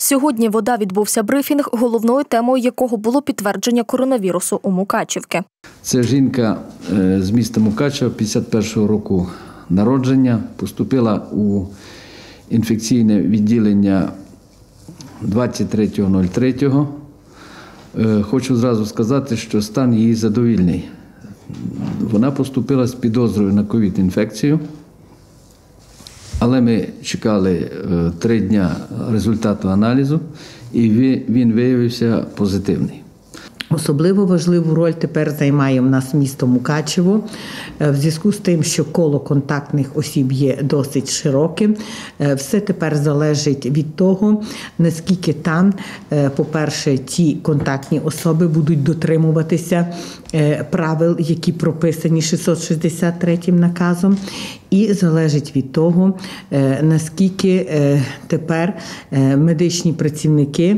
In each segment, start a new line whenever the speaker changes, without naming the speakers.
Сьогодні вода відбувся брифінг, головною темою якого було підтвердження коронавірусу у Мукачівки.
Це жінка е, з міста Мукачева 51-го року народження, поступила у інфекційне відділення 23.03. Е, Хочу зразу сказати, що стан її задовільний. Вона поступила з підозрою на ковід-інфекцію, але ми чекали е, три дня результату аналізу, і він виявився позитивний.
Особливо важливу роль тепер займає в нас місто Мукачево Е, в зв'язку з тим, що коло контактних осіб є досить широким. е, Все тепер залежить від того, наскільки там, по-перше, ті контактні особи будуть дотримуватися правил, які прописані 663 наказом, і залежить від того, е, наскільки е, тепер е, медичні працівники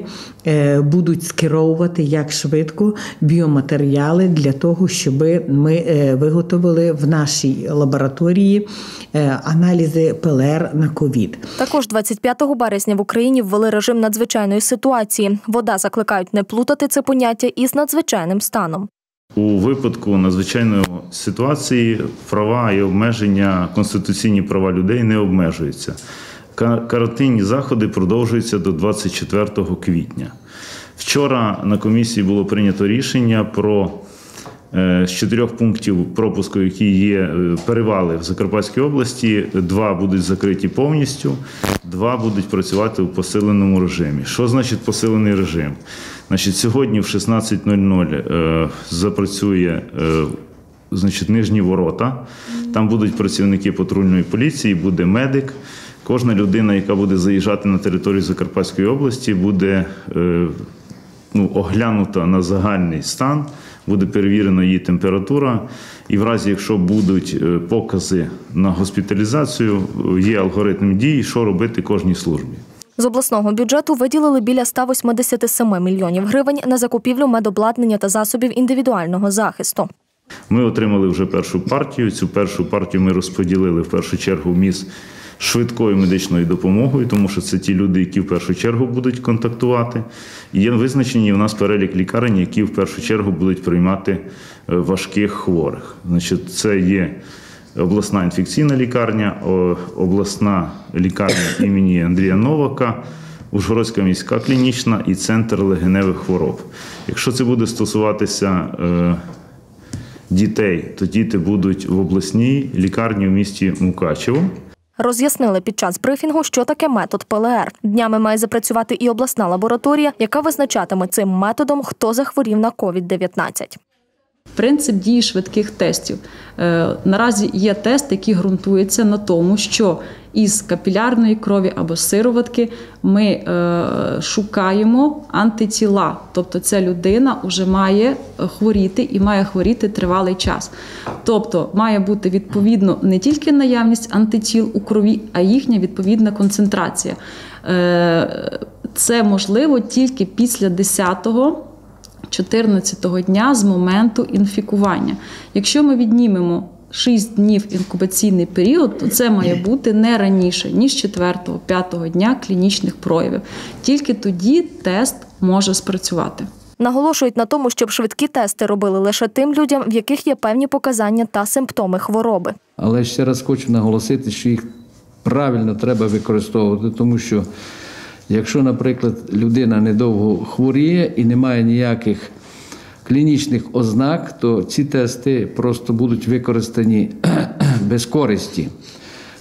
будуть скеровувати як швидко біоматеріали для того, щоб ми виготовили в нашій лабораторії аналізи ПЛР на ковід.
Також 25 березня в Україні ввели режим надзвичайної ситуації. Вода закликають не плутати це поняття із надзвичайним станом.
У випадку надзвичайної ситуації права і обмеження, конституційні права людей не обмежуються. Ка- Карантинні заходи продовжуються до 24 квітня. Вчора на комісії було прийнято рішення про з чотирьох пунктів пропуску, які є е, перевали в Закарпатській області, два будуть закриті повністю, два будуть працювати у посиленому режимі. Що значить посилений режим? Значить, сьогодні в 16.00 е, запрацює е, значить, нижні ворота. Там будуть працівники патрульної поліції, буде медик. Кожна людина, яка буде заїжджати на територію Закарпатської області, буде е, ну, оглянута на загальний стан, буде перевірена її температура. І в разі, якщо будуть е, покази на госпіталізацію, є алгоритм дій, що робити кожній службі.
З обласного бюджету виділили біля 187 мільйонів гривень на закупівлю медобладнання та засобів індивідуального захисту.
Ми отримали вже першу партію. Цю першу партію ми розподілили в першу чергу міст швидкою медичною допомогою, тому що це ті люди, які в першу чергу будуть контактувати. І є визначені у нас перелік лікарень, які в першу чергу будуть приймати е, важких хворих. Значить, це є обласна інфекційна лікарня, обласна лікарня імені Андрія Новака. Ужгородська міська клінічна і центр легеневих хвороб. Якщо це буде стосуватися е, дітей, то діти будуть в обласній лікарні в місті Мукачево.
Роз'яснили під час брифінгу, що таке метод ПЛР. Днями має запрацювати і обласна лабораторія, яка визначатиме цим методом, хто захворів на COVID-19.
Принцип дії швидких тестів. Е, Наразі є тест, який ґрунтується на тому, що із капілярної крові або сироватки ми е, шукаємо антитіла. Тобто ця людина вже має хворіти і має хворіти тривалий час. Тобто має бути відповідно не тільки наявність антитіл у крові, а їхня відповідна концентрація. Е, Це можливо тільки після 10-го 14-го дня з моменту інфікування. Якщо ми віднімемо 6 днів інкубаційний період, то це має бути не раніше, ніж 4-5 дня клінічних проявів. Тільки тоді тест може спрацювати.
Наголошують на тому, щоб швидкі тести робили лише тим людям, в яких є певні показання та симптоми хвороби.
Але ще раз хочу наголосити, що їх правильно треба використовувати, тому що якщо, наприклад, людина недовго хворіє і не має ніяких клінічних ознак, то ці тести просто будуть використані без користі.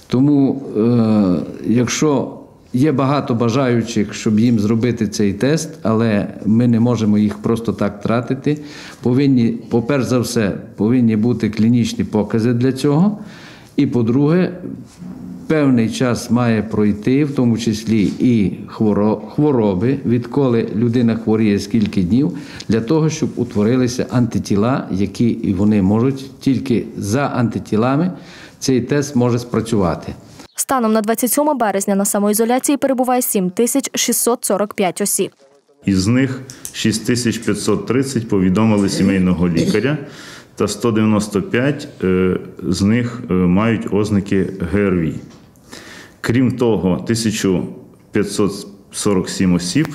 Тому, е, якщо є багато бажаючих, щоб їм зробити цей тест, але ми не можемо їх просто так тратити, повинні, по-перше за все, повинні бути клінічні покази для цього. І по-друге, певний час має пройти, в тому числі і хворо- хвороби, відколи людина хворіє скільки днів, для того, щоб утворилися антитіла, які і вони можуть тільки за антитілами цей тест може спрацювати.
Станом на 27 березня на самоізоляції перебуває 7645 осіб.
Із них 6530 повідомили сімейного лікаря, та 195 е, з них е, мають ознаки ГРВІ. Крім того, 1547 осіб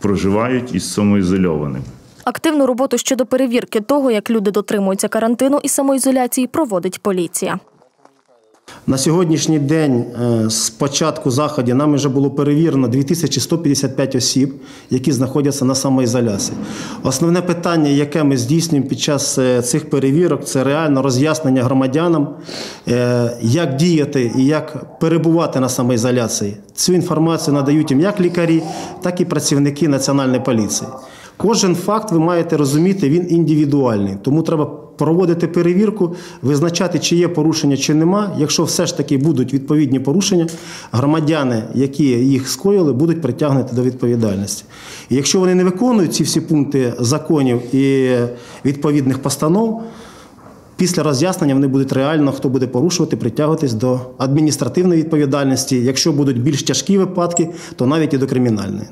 проживають із самоізольованими.
Активну роботу щодо перевірки того, як люди дотримуються карантину і самоізоляції, проводить поліція.
На сьогоднішній день е, з початку заходів нами вже було перевірено 2155 осіб, які знаходяться на самоізоляції. Основне питання, яке ми здійснюємо під час е, цих перевірок, це реально роз'яснення громадянам, е, як діяти і як перебувати на самоізоляції. Цю інформацію надають їм як лікарі, так і працівники Національної поліції. Кожен факт ви маєте розуміти, він індивідуальний, тому треба проводити перевірку, визначати, чи є порушення, чи нема. Якщо все ж таки будуть відповідні порушення, громадяни, які їх скоїли, будуть притягнуті до відповідальності. І якщо вони не виконують ці всі пункти законів і відповідних постанов, після роз'яснення вони будуть реально, хто буде порушувати, притягуватись до адміністративної відповідальності. Якщо будуть більш тяжкі випадки, то навіть і до кримінальної.